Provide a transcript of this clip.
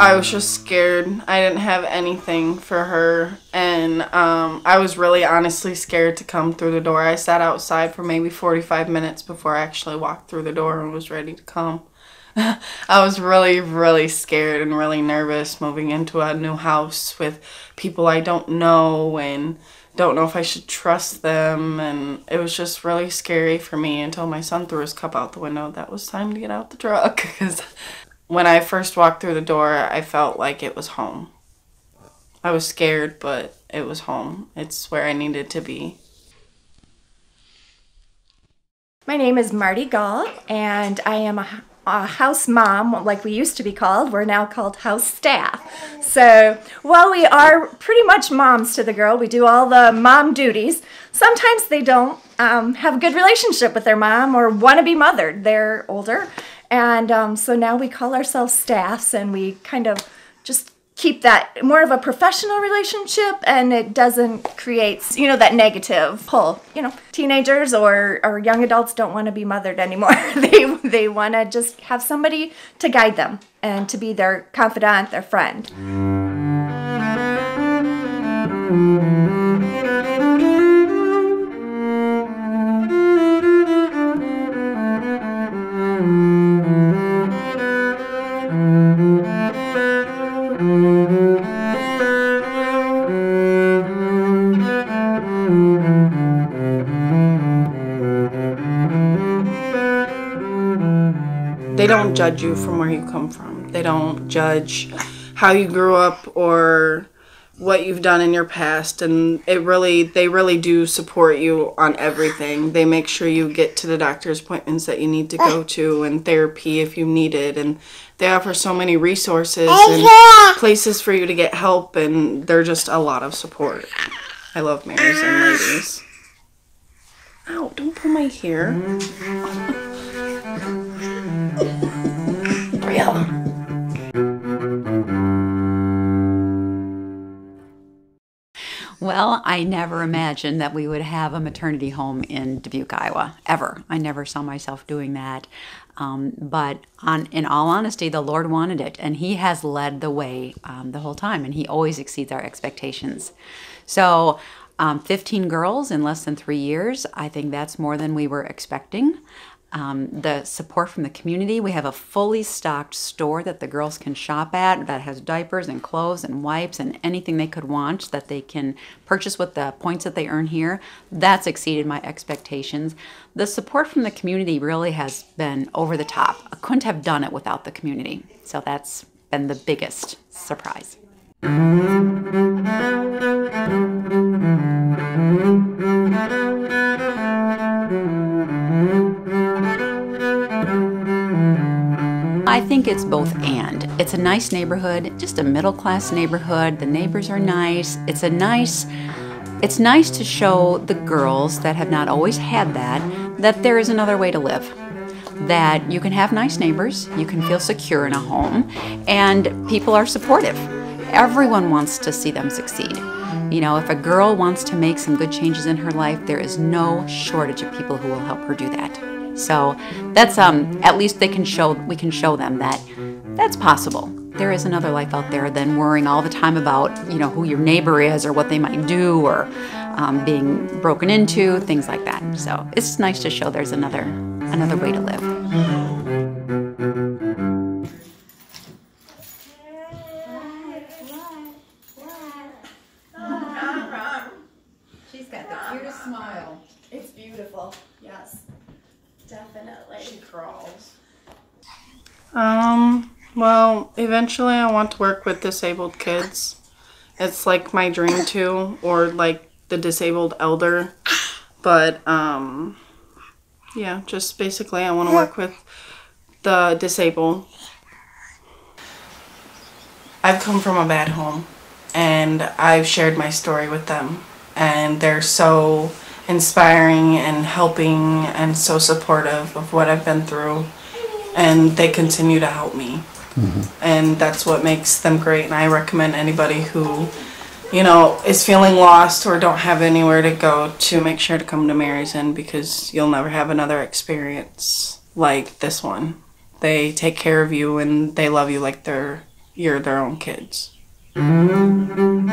I was just scared. I didn't have anything for her. And um, I was really honestly scared to come through the door. I sat outside for maybe 45 minutes before I actually walked through the door and was ready to come. I was really, really scared and really nervous moving into a new house with people I don't know and don't know if I should trust them. And it was just really scary for me until my son threw his cup out the window. That was time to get out the truck because when I first walked through the door, I felt like it was home. I was scared, but it was home. It's where I needed to be. My name is Marti Gaul, and I am a, a, house mom, like we used to be called. We're now called house staff. So while we are pretty much moms to the girl, we do all the mom duties. Sometimes they don't um, have a good relationship with their mom or want to be mothered. They're older and um, so now we call ourselves staffs and we kind of just keep that more of a professional relationship and it doesn't create you know that negative pull. You know teenagers or, or young adults don't want to be mothered anymore. They they want to just have somebody to guide them and to be their confidant their friend don't judge you from where you come from. They don't judge how you grew up or what you've done in your past and it really they really do support you on everything. They make sure you get to the doctor's appointments that you need to go to and therapy if you need it and they offer so many resources and places for you to get help and they're just a lot of support. I love Mary's Inn ladies. Ow don't pull my hair mm-hmm. Well, I never imagined that we would have a maternity home in Dubuque, Iowa, ever. I never saw myself doing that. Um, but on, in all honesty, the Lord wanted it, and He has led the way um, the whole time, and He always exceeds our expectations. So, um, 15 girls in less than three years, I think that's more than we were expecting um, the support from the community. We have a fully stocked store that the girls can shop at that has diapers and clothes and wipes and anything they could want that they can purchase with the points that they earn here. That's exceeded my expectations. The support from the community really has been over the top. I couldn't have done it without the community. So that's been the biggest surprise. Think it's both and. It's a nice neighborhood, just a middle class neighborhood. The neighbors are nice. It's a nice it's nice to show the girls that have not always had that that there is another way to live. That you can have nice neighbors, you can feel secure in a home, and people are supportive. Everyone wants to see them succeed. You know, if a girl wants to make some good changes in her life, there is no shortage of people who will help her do that. So that's um, at least they can show we can show them that that's possible. There is another life out there than worrying all the time about you know who your neighbor is or what they might do or um, being broken into, things like that. So it's nice to show there's another another way to live. Smile it's beautiful yes definitely She crawls. Um, well, eventually I want to work with disabled kids. It's like my dream too, or like the disabled elder. But, um, yeah, just basically I want to work with the disabled. I've come from a bad home and I've shared my story with them, and they're so inspiring and helping and so supportive of what I've been through and they continue to help me. Mm-hmm. and that's what makes them great. And I recommend anybody who, you know, is feeling lost or don't have anywhere to go to make sure to come to Mary's Inn because you'll never have another experience like this one. They take care of you and they love you like they're you're their own kids. Mm-hmm.